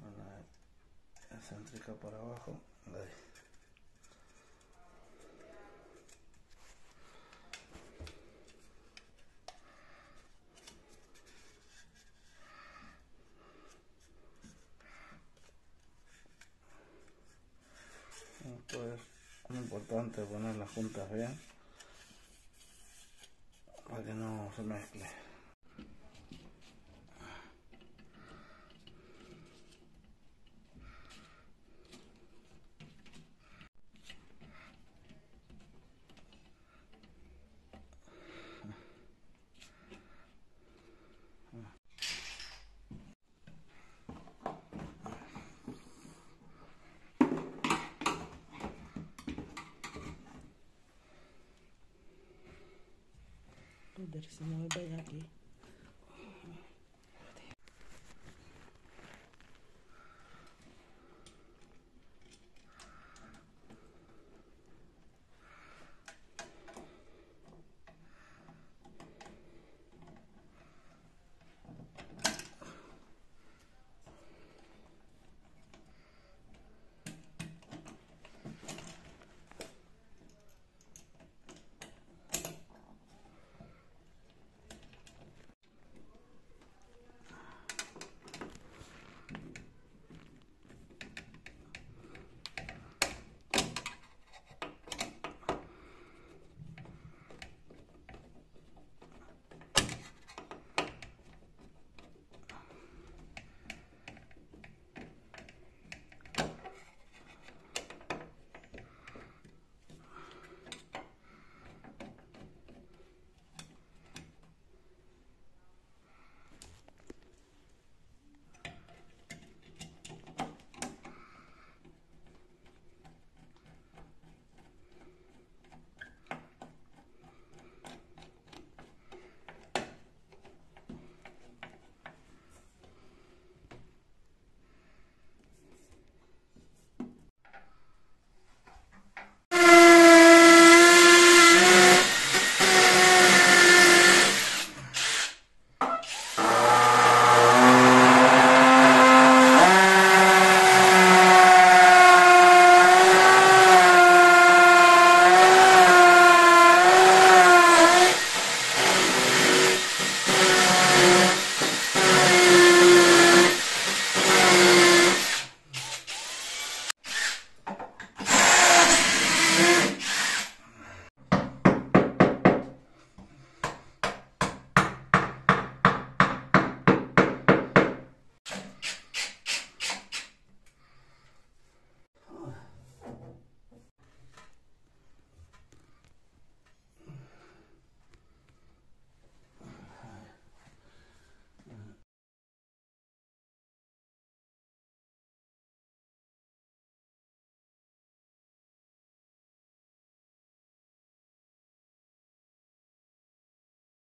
una excéntrica para abajo ahí. Entonces es importante poner las juntas bien para que no se mezcle. dari semua bayaki.